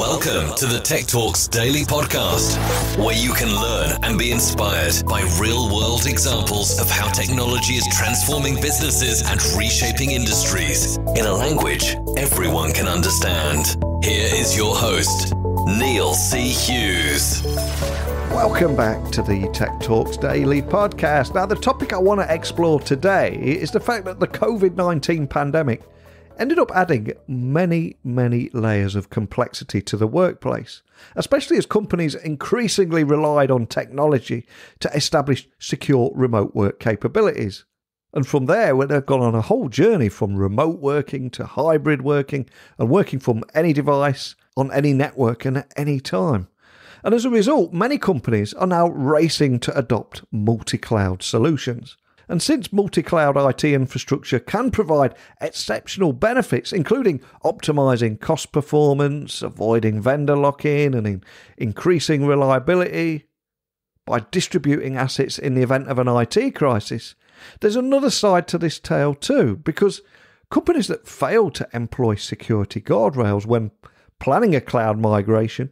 Welcome to the Tech Talks Daily Podcast, where you can learn and be inspired by real world examples of how technology is transforming businesses and reshaping industries in a language everyone can understand. Here is your host, Neil C. Hughes. Welcome back to the Tech Talks Daily podcast. Now, the topic I want to explore today is the fact that the COVID 19 pandemic ended up adding many, many layers of complexity to the workplace, especially as companies increasingly relied on technology to establish secure remote work capabilities. And from there, they've gone on a whole journey from remote working to hybrid working and working from any device, on any network, and at any time. And as a result, many companies are now racing to adopt multi cloud solutions. And since multi cloud IT infrastructure can provide exceptional benefits, including optimizing cost performance, avoiding vendor lock in, and in increasing reliability by distributing assets in the event of an IT crisis, there's another side to this tale too, because companies that fail to employ security guardrails when planning a cloud migration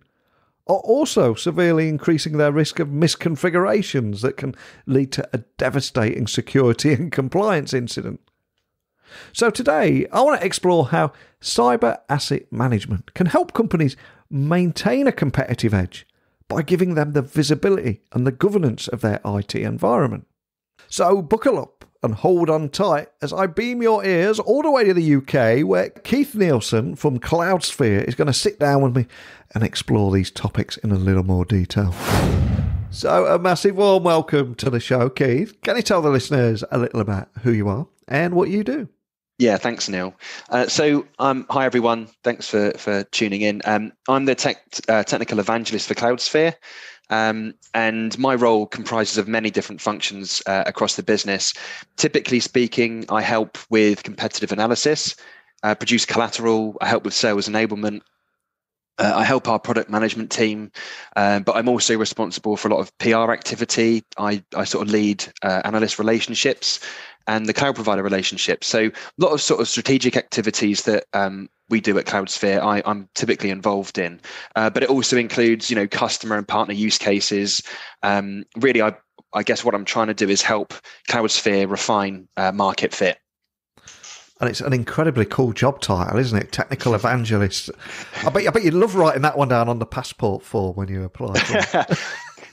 are also severely increasing their risk of misconfigurations that can lead to a devastating security and compliance incident. So, today I want to explore how cyber asset management can help companies maintain a competitive edge by giving them the visibility and the governance of their IT environment. So, buckle up and hold on tight as I beam your ears all the way to the UK, where Keith Neilson from Cloudsphere is going to sit down with me and explore these topics in a little more detail. So, a massive warm welcome to the show, Keith. Can you tell the listeners a little about who you are and what you do? Yeah, thanks, Neil. Uh, so, um, hi everyone. Thanks for for tuning in. Um, I'm the tech, uh, technical evangelist for Cloudsphere. Um, and my role comprises of many different functions uh, across the business. Typically speaking, I help with competitive analysis, uh, produce collateral, I help with sales enablement. Uh, I help our product management team, uh, but I'm also responsible for a lot of PR activity. I, I sort of lead uh, analyst relationships and the cloud provider relationships. So a lot of sort of strategic activities that um, we do at Cloudsphere, I, am typically involved in. Uh, but it also includes, you know, customer and partner use cases. Um, really, I, I guess what I'm trying to do is help Cloudsphere refine uh, market fit. And it's an incredibly cool job title, isn't it? Technical evangelist. I bet, I bet you'd love writing that one down on the passport form when you apply.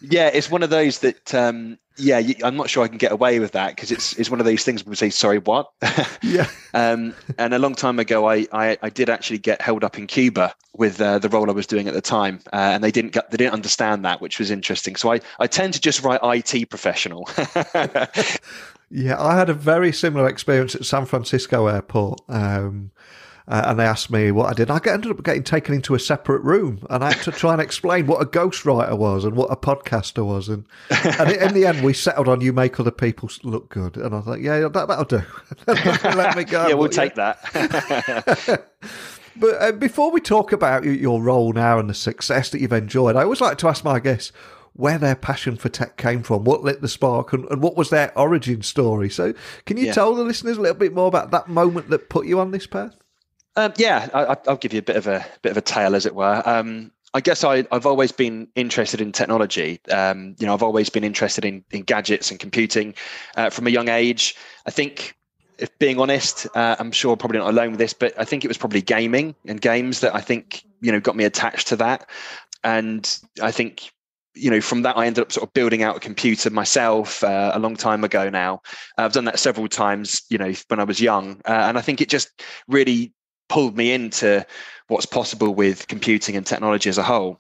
yeah, it's one of those that um, yeah, I'm not sure I can get away with that because it's it's one of those things people say, sorry, what? yeah. um, and a long time ago, I, I, I did actually get held up in Cuba with uh, the role I was doing at the time, uh, and they didn't get, they didn't understand that, which was interesting. So I I tend to just write IT professional. yeah, I had a very similar experience at San Francisco Airport. Um, uh, and they asked me what I did. I ended up getting taken into a separate room, and I had to try and explain what a ghostwriter was and what a podcaster was. And, and in the end, we settled on you make other people look good. And I thought, yeah, that, will do. Let me go. yeah, we'll take yeah. that. but uh, before we talk about your role now and the success that you've enjoyed, I always like to ask my guests where their passion for tech came from, what lit the spark, and, and what was their origin story. So, can you yeah. tell the listeners a little bit more about that moment that put you on this path? Um, yeah, I, will give you a bit of a bit of a tale, as it were. Um, I guess I, have always been interested in technology. Um, you know, I've always been interested in, in gadgets and computing uh, from a young age. I think, if being honest, uh, I'm sure probably not alone with this, but I think it was probably gaming and games that I think you know got me attached to that. And I think you know from that i ended up sort of building out a computer myself uh, a long time ago now i've done that several times you know when i was young uh, and i think it just really pulled me into what's possible with computing and technology as a whole.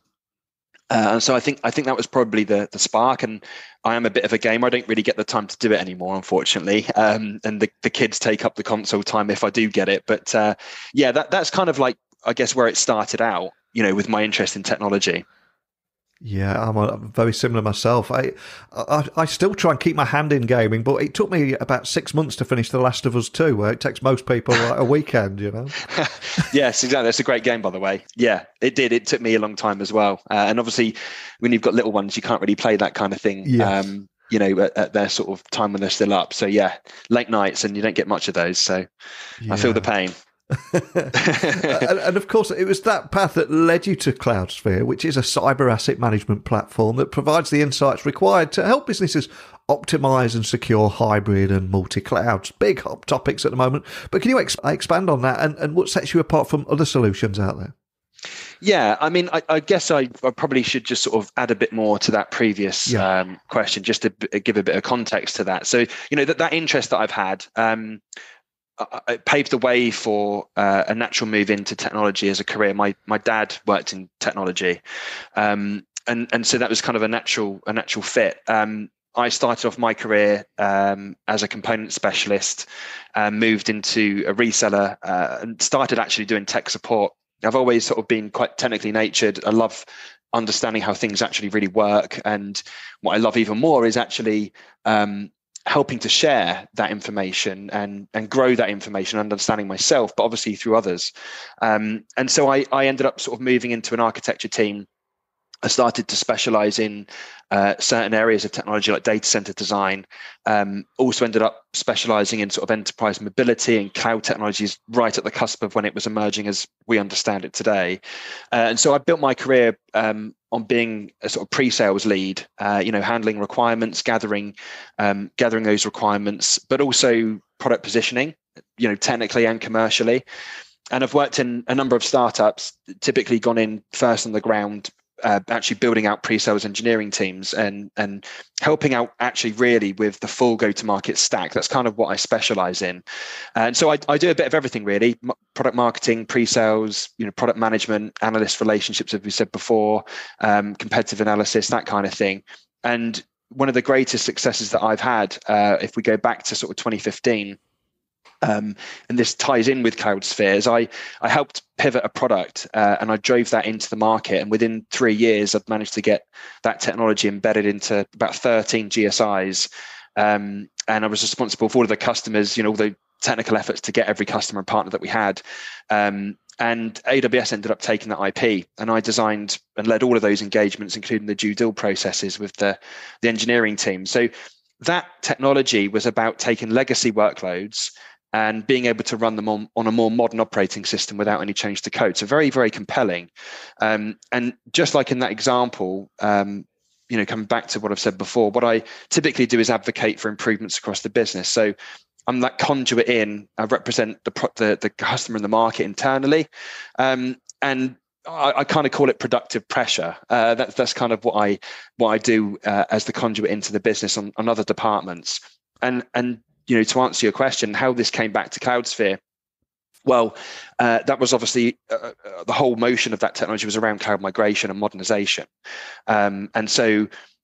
Uh, and so I think I think that was probably the the spark. And I am a bit of a gamer. I don't really get the time to do it anymore, unfortunately. Um, and the, the kids take up the console time if I do get it. But uh, yeah, that that's kind of like I guess where it started out. You know, with my interest in technology. Yeah, I'm, a, very similar myself. I, I, I still try and keep my hand in gaming, but it took me about six months to finish The Last of Us Two, where it takes most people like a weekend. You know. yes, exactly. It's a great game, by the way. Yeah, it did. It took me a long time as well. Uh, and obviously, when you've got little ones, you can't really play that kind of thing. Yes. Um, you know, at, at, their sort of time when they're still up. So yeah, late nights, and you don't get much of those. So yeah. I feel the pain. and, and, of course, it was that path that led you to CloudSphere, which is a cyber asset management platform that provides the insights required to help businesses optimize and secure hybrid and multi clouds. Big hot topics at the moment. But can you ex- expand on that and, and what sets you apart from other solutions out there? Yeah, I mean, I, I guess I, I, probably should just sort of add a bit more to that previous yeah. um, question, just to b- give a bit of context to that. So, you know, that, that interest that I've had, um, it paved the way for uh, a natural move into technology as a career. My my dad worked in technology, um, and and so that was kind of a natural a natural fit. Um, I started off my career um, as a component specialist, uh, moved into a reseller, uh, and started actually doing tech support. I've always sort of been quite technically natured. I love understanding how things actually really work, and what I love even more is actually um, helping to share that information and and grow that information understanding myself but obviously through others. Um, and so I, I ended up sort of moving into an architecture team I started to specialize in uh, certain areas of technology like data center design. Um, also ended up specializing in sort of enterprise mobility and cloud technologies right at the cusp of when it was emerging as we understand it today. Uh, and so I built my career um, on being a sort of pre-sales lead, uh, you know, handling requirements, gathering, um, gathering those requirements, but also product positioning, you know, technically and commercially and I've worked in a number of startups, typically gone in first on the ground, uh, actually building out pre-sales engineering teams and and helping out actually really with the full go-to-market stack. That's kind of what I specialize in, and so I, I do a bit of everything really: product marketing, pre-sales, you know, product management, analyst relationships, as we said before, um, competitive analysis, that kind of thing. And one of the greatest successes that I've had, uh, if we go back to sort of 2015 um, and this ties in with CloudSpheres. I I helped pivot a product uh, and I drove that into the market. And within three years, I've managed to get that technology embedded into about 13 GSIs. Um, and I was responsible for all of the customers, you know, all the technical efforts to get every customer and partner that we had. Um, and AWS ended up taking that IP, and I designed and led all of those engagements, including the due deal processes with the the engineering team. So that technology was about taking legacy workloads and being able to run them on, on a more modern operating system without any change to code. So very, very compelling. Um, and just like in that example, um, you know, coming back to what I've said before, what I typically do is advocate for improvements across the business. So I'm that conduit in. I represent the the, the customer in the market internally, um, and I, I, kind of call it productive pressure. Uh, that's that's kind of what I what I do uh, as the conduit into the business on, on other departments. And and you know, to answer your question, how this came back to CloudSphere. Well, uh, that was obviously uh, uh, the whole motion of that technology was around cloud migration and modernization. Um, and so,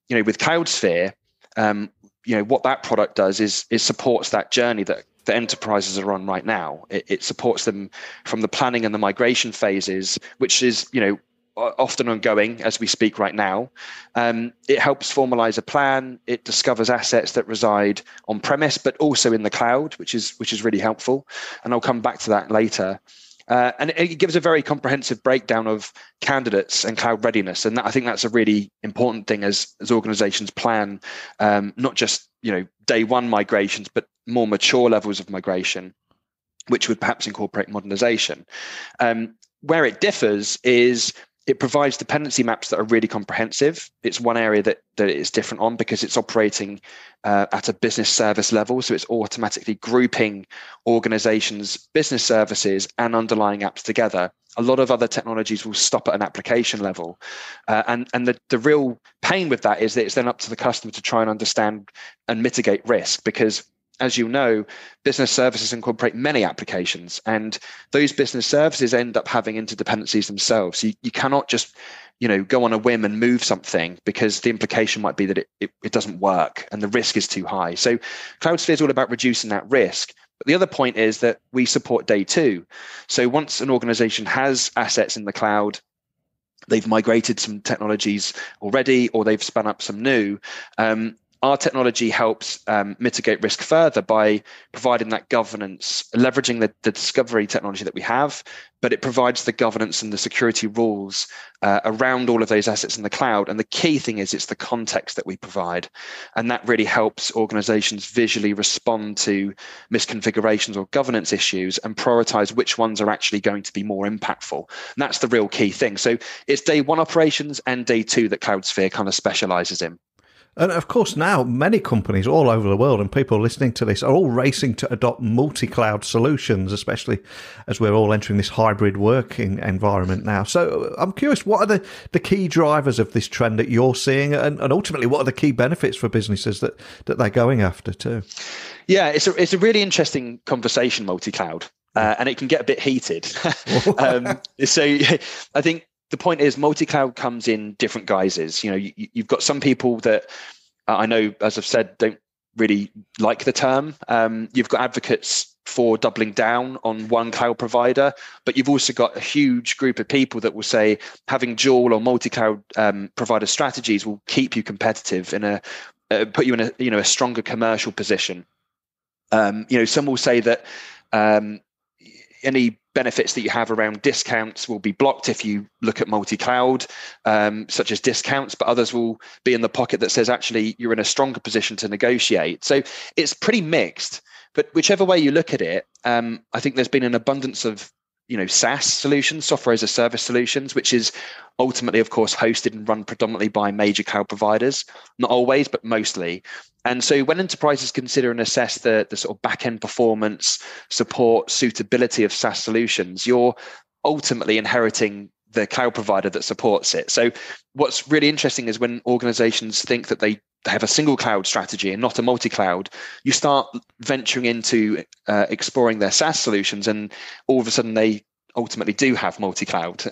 you know, with CloudSphere, um, you know, what that product does is is supports that journey that the enterprises are on right now. It, it supports them from the planning and the migration phases, which is, you know, often ongoing as we speak right now. Um, it helps formalize a plan. It discovers assets that reside on premise, but also in the cloud, which is which is really helpful. And I'll come back to that later. Uh, and it, gives a very comprehensive breakdown of candidates and cloud readiness, and that, I think that's a really important thing as as organizations plan um, not just you know day one migrations, but more mature levels of migration, which would perhaps incorporate modernization. Um, where it differs is it provides dependency maps that are really comprehensive. It's one area that that it's different on because it's operating uh, at a business service level, so it's automatically grouping organizations' business services and underlying apps together. A lot of other technologies will stop at an application level, uh, and and the the real pain with that is that it's then up to the customer to try and understand and mitigate risk because as you know, business services incorporate many applications, and those business services end up having interdependencies themselves. You, you cannot just, you know, go on a whim and move something because the implication might be that it, it, it doesn't work and the risk is too high. So CloudSphere is all about reducing that risk. But the other point is that we support day two. So once an organization has assets in the cloud, they've migrated some technologies already or they've spun up some new um, our technology helps um, mitigate risk further by providing that governance, leveraging the, the, discovery technology that we have, but it provides the governance and the security rules uh, around all of those assets in the cloud. And the key thing is it's the context that we provide. And that really helps organizations visually respond to misconfigurations or governance issues and prioritize which ones are actually going to be more impactful. And that's the real key thing. So it's day one operations and day two that CloudSphere kind of specializes in. And of course, now many companies all over the world and people listening to this are all racing to adopt multi cloud solutions, especially as we're all entering this hybrid working environment now. So I'm curious, what are the, the key drivers of this trend that you're seeing? And, and ultimately, what are the key benefits for businesses that, that they're going after too? Yeah, it's a, it's a really interesting conversation, multi cloud. Uh, and it can get a bit heated. um, so I think the point is multi-cloud comes in different guises. You know you, have got some people that uh, i know as i've said don't really like the term. Um, you've got advocates for doubling down on one cloud provider but you've also got a huge group of people that will say having dual or multi-cloud um, provider strategies will keep you competitive in a uh, put you in a you know a stronger commercial position. Um, you know some will say that um, any benefits that you have around discounts will be blocked if you look at multi-cloud um, such as discounts but others will be in the pocket that says actually you're in a stronger position to negotiate. So it's pretty mixed but whichever way you look at it um, i think there's been an abundance of you know SaaS solutions, software as a service solutions, which is ultimately, of course, hosted and run predominantly by major cloud providers. Not always, but mostly. And so when enterprises consider and assess the, the sort of back end performance, support, suitability of SaaS solutions, you're ultimately inheriting the cloud provider that supports it. So what's really interesting is when organizations think that they have a single cloud strategy and not a multi-cloud, you start venturing into uh, exploring their SaaS solutions, and all of a sudden they ultimately do have multi-cloud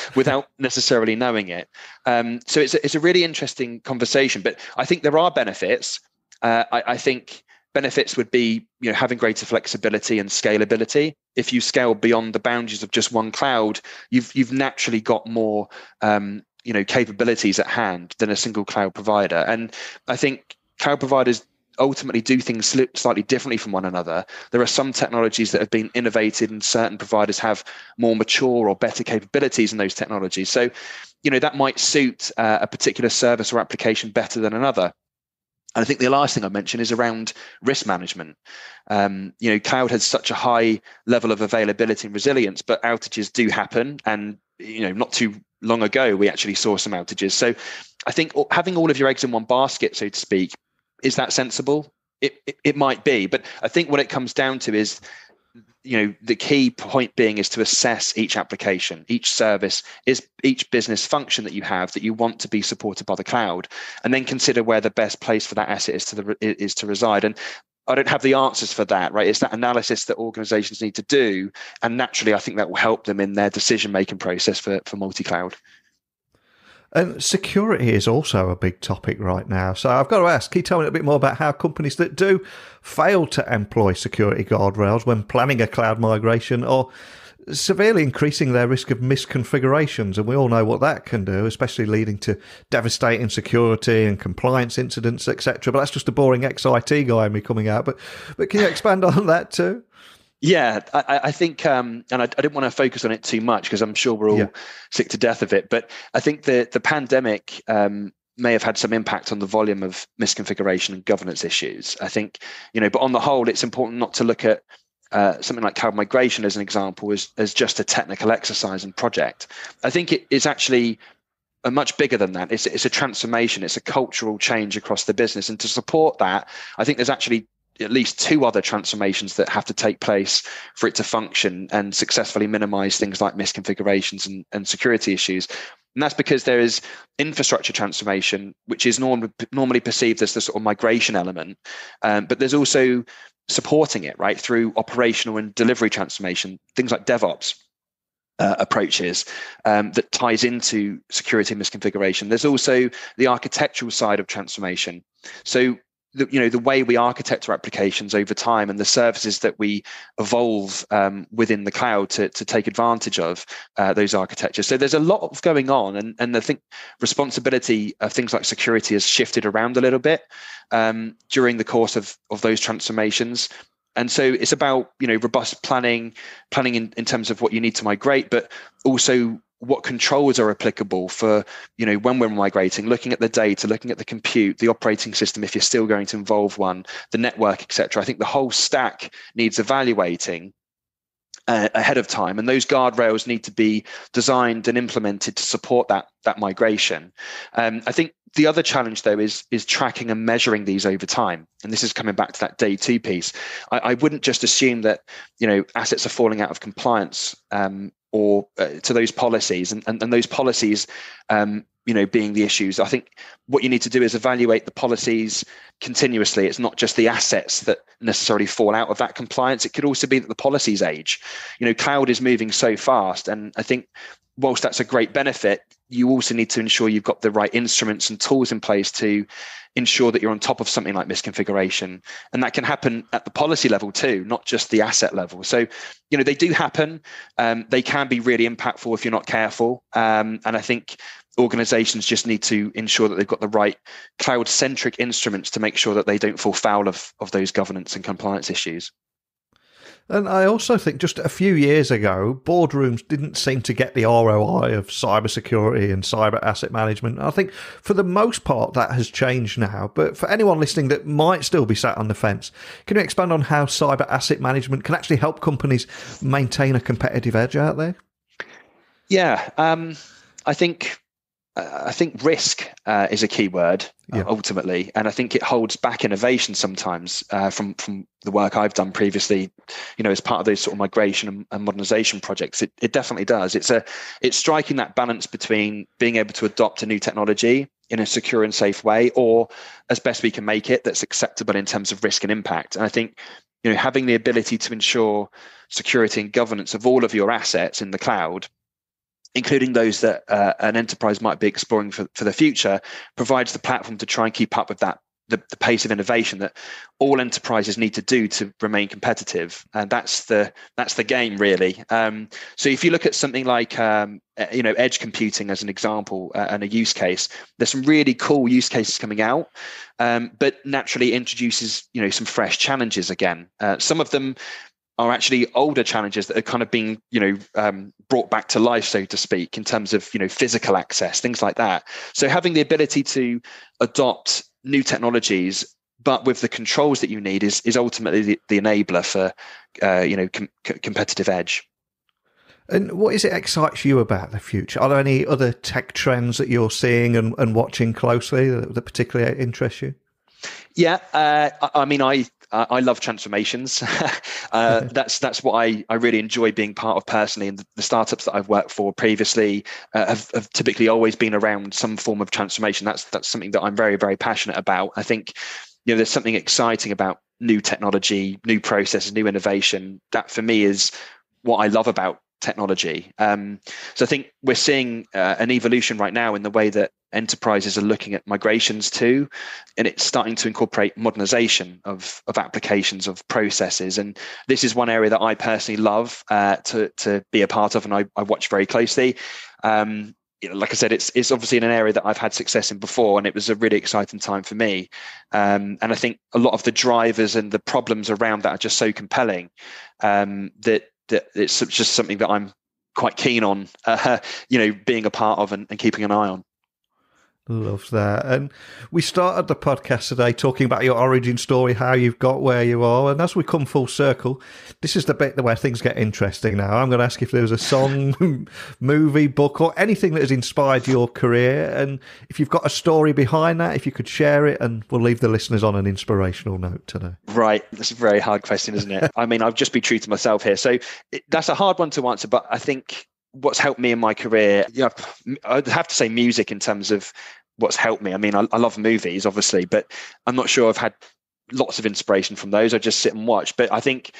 without necessarily knowing it. Um, so it's a, it's a really interesting conversation. But I think there are benefits. Uh, I, I think benefits would be you know having greater flexibility and scalability if you scale beyond the boundaries of just one cloud you've you've naturally got more um, you know capabilities at hand than a single cloud provider. And i think cloud providers ultimately do things slightly differently from one another. There are some technologies that have been innovated and certain providers have more mature or better capabilities in those technologies. So you know that might suit uh, a particular service or application better than another and I think the last thing I mentioned is around risk management. Um, you know, cloud has such a high level of availability and resilience, but outages do happen. And you know, not too long ago, we actually saw some outages. So, I think having all of your eggs in one basket, so to speak, is that sensible? It, it, it might be, but I think what it comes down to is you know the key point being is to assess each application each service is each business function that you have that you want to be supported by the cloud and then consider where the best place for that asset is to the is to reside and I don't have the answers for that, right? It's that analysis that organizations need to do. And naturally, I think that will help them in their decision making process for, for multi cloud. And security is also a big topic right now. So I've got to ask, can you tell me a bit more about how companies that do fail to employ security guardrails when planning a cloud migration or severely increasing their risk of misconfigurations? And we all know what that can do, especially leading to devastating security and compliance incidents, etc. But that's just a boring XIT guy in me coming out. But, but can you expand on that too? Yeah, I, I think, um, and I, I, didn't want to focus on it too much because I'm sure we're all yeah. sick to death of it. But I think the the pandemic um, may have had some impact on the volume of misconfiguration and governance issues. I think, you know, but on the whole, it's important not to look at uh, something like cloud migration as an example as, as just a technical exercise and project. I think it is actually a much bigger than that. It's, it's a transformation. It's a cultural change across the business. And to support that, I think there's actually at least two other transformations that have to take place for it to function and successfully minimize things like misconfigurations and, and security issues. And that's because there is infrastructure transformation, which is norm- normally perceived as the sort of migration element. Um, but there's also supporting it, right, through operational and delivery transformation, things like DevOps. Uh, approaches um, that ties into security misconfiguration. There's also the architectural side of transformation. So the, you know the way we architect our applications over time and the services that we evolve um, within the cloud to, to take advantage of uh, those architectures. So there's a lot of going on, and and I think responsibility of things like security has shifted around a little bit um, during the course of of those transformations. And so it's about you know robust planning, planning in, in terms of what you need to migrate, but also what controls are applicable for you know when we're migrating looking at the data looking at the compute the operating system if you're still going to involve one the network etc i think the whole stack needs evaluating uh, ahead of time and those guardrails need to be designed and implemented to support that that migration. Um, i think the other challenge though is is tracking and measuring these over time and this is coming back to that day two piece. I, I wouldn't just assume that you know assets are falling out of compliance um, or uh, to those policies and, and, and those policies um, you know being the issues. I think what you need to do is evaluate the policies continuously. It's not just the assets that necessarily fall out of that compliance. It could also be that the policies age. You know cloud is moving so fast and i think whilst that's a great benefit you also need to ensure you've got the right instruments and tools in place to ensure that you're on top of something like misconfiguration. And that can happen at the policy level too not just the asset level. So you know they do happen. Um, they can be really impactful if you're not careful. Um, and i think organizations just need to ensure that they've got the right cloud centric instruments to make sure that they don't fall foul of, of those governance and compliance issues and I also think just a few years ago, boardrooms didn't seem to get the ROI of cybersecurity and cyber asset management. I think for the most part, that has changed now. But for anyone listening that might still be sat on the fence, can you expand on how cyber asset management can actually help companies maintain a competitive edge out there? Yeah, um, I think I think risk uh, is a key word uh, yeah. ultimately, and I think it holds back innovation sometimes uh, from from the work I've done previously. You know, as part of those sort of migration and, and modernization projects, it, it definitely does. It's a it's striking that balance between being able to adopt a new technology in a secure and safe way, or as best we can make it, that's acceptable in terms of risk and impact. And I think you know having the ability to ensure security and governance of all of your assets in the cloud including those that uh, an enterprise might be exploring for, for the future, provides the platform to try and keep up with that the, the, pace of innovation that all enterprises need to do to remain competitive. And that's the that's the game really. Um, so if you look at something like um, you know edge computing as an example uh, and a use case there's some really cool use cases coming out um, but naturally introduces you know some fresh challenges again. Uh, some of them are actually older challenges that are kind of being you know um, brought back to life so to speak in terms of you know physical access things like that so having the ability to adopt new technologies but with the controls that you need is is ultimately the, the enabler for uh, you know com- competitive edge and what is it excites you about the future? Are there any other tech trends that you're seeing and, and watching closely that, that particularly interest you? Yeah, uh, I, I mean, I uh, I love transformations. uh, that's that's what I, I really enjoy being part of personally. And the, the startups that I've worked for previously uh, have, have, typically always been around some form of transformation. That's that's something that I'm very very passionate about. I think you know there's something exciting about new technology, new processes, new innovation. That for me is what I love about technology. Um, so I think we're seeing uh, an evolution right now in the way that enterprises are looking at migrations too, and it's starting to incorporate modernization of of applications of processes. And this is one area that I personally love uh, to to be a part of, and I, I watch very closely. Um, you know, like I said, it's it's obviously in an area that I've had success in before, and it was a really exciting time for me. Um, and I think a lot of the drivers and the problems around that are just so compelling um, that that it's just something that I'm quite keen on, uh, you know, being a part of and, and keeping an eye on. Love that. And we started the podcast today talking about your origin story, how you've got where you are. And as we come full circle, this is the bit where things get interesting now. I'm going to ask if there was a song, movie, book, or anything that has inspired your career. And if you've got a story behind that, if you could share it, and we'll leave the listeners on an inspirational note today. Right. That's a very hard question, isn't it? I mean, I'll just be true to myself here. So that's a hard one to answer, but I think what's helped me in my career yeah i'd have to say music in terms of what's helped me. I mean I, I, love movies obviously but i'm not sure i've had lots of inspiration from those. I just sit and watch. But i think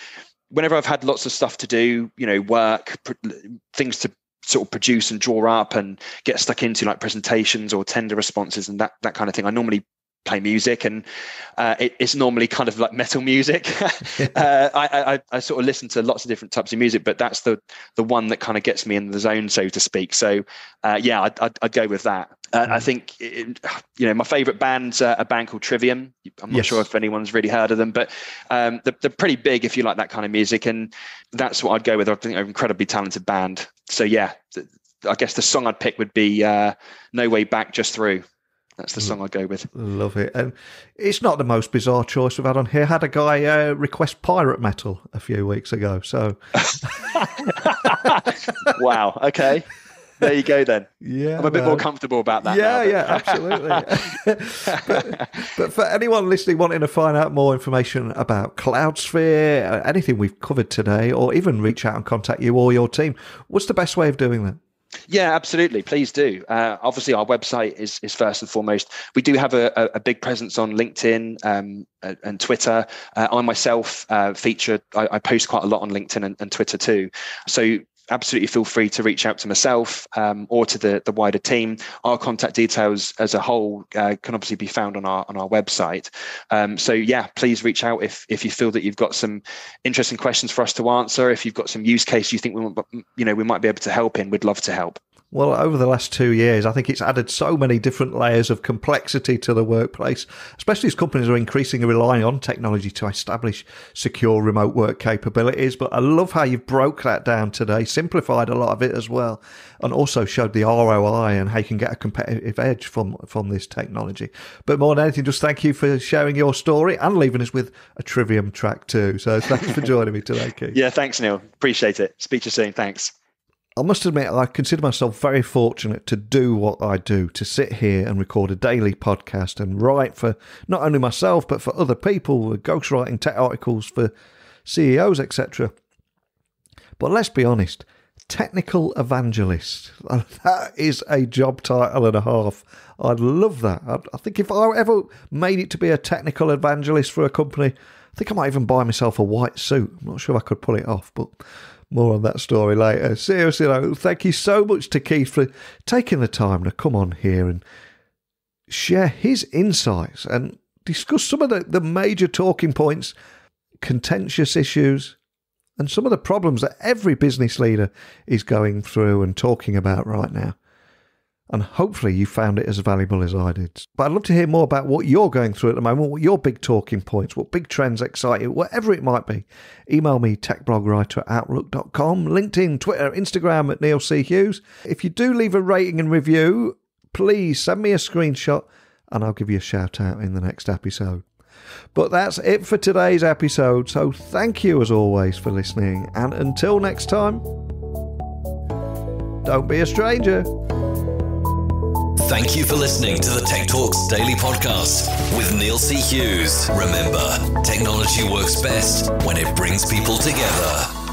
whenever i've had lots of stuff to do you know work pr- things to sort of produce and draw up and get stuck into like presentations or tender responses and that that kind of thing i normally play music and uh, it, it's normally kind of like metal music. uh, I, I, I, sort of listen to lots of different types of music, but that's the the one that kind of gets me in the zone, so to speak. So uh, yeah, I'd, I'd, I'd, go with that. Uh, I mm. think it, you know my favorite band's a band called Trivium. I'm not yes. sure if anyone's really heard of them, but um, they're, they're, pretty big if you like that kind of music, and that's what I'd go with. I think they're an incredibly talented band. So yeah, I guess the song I'd pick would be uh, "No Way Back, Just Through." That's the song I go with. Love it. And it's not the most bizarre choice we've had on here. Had a guy uh, request pirate metal a few weeks ago. So, wow. Okay. There you go then. Yeah, I'm a bit more comfortable about that. Yeah, now, yeah, absolutely. but, but, for anyone listening wanting to find out more information about Cloudsphere, uh, anything we've covered today, or even reach out and contact you or your team, what's the best way of doing that? Yeah, absolutely. Please do. Uh, obviously, our website is is first and foremost. We do have a, a, a big presence on LinkedIn um, and Twitter. Uh, I myself uh, feature. I, I, post quite a lot on LinkedIn and, and Twitter too. So absolutely feel free to reach out to myself um, or to the, the wider team. Our contact details as a whole uh, can obviously be found on our on our website. Um, so yeah, please reach out if if you feel that you've got some interesting questions for us to answer. If you've got some use case you think we you know we might be able to help in, we'd love to help. Well, over the last two years, I think it's added so many different layers of complexity to the workplace, especially as companies are increasingly relying on technology to establish secure remote work capabilities. But I love how you've broke that down today, simplified a lot of it as well, and also showed the ROI and how you can get a competitive edge from, from this technology. But more than anything, just thank you for sharing your story and leaving us with a trivium track too. So thanks for joining me today, Keith. Yeah, thanks, Neil. Appreciate it. Speak to you soon. Thanks. I must admit, I consider myself very fortunate to do what I do, to sit here and record a daily podcast and write for not only myself, but for other people, ghostwriting tech articles for CEOs, etc. But let's be honest, technical evangelist, that is a job title and a half. I'd love that. I think if I ever made it to be a technical evangelist for a company, I think I might even buy myself a white suit. I'm not sure if I could pull it off, but more on that story later. Seriously, though, thank you so much to Keith for taking the time to come on here and share his insights and discuss some of the, the major talking points, contentious issues, and some of the problems that every business leader is going through and talking about right now and hopefully you found it as valuable as I did. But I'd love to hear more about what you're going through at the moment, what your big talking points, what big trends excite you, whatever it might be. Email me, techblogwriter at outlook.com, LinkedIn, Twitter, Instagram at Neil C. Hughes. If you do leave a rating and review, please send me a screenshot and I'll give you a shout out in the next episode. But that's it for today's episode. So thank you as always for listening. And until next time, don't be a stranger. Thank you for listening to the Tech Talks Daily Podcast with Neil C. Hughes. Remember, technology works best when it brings people together.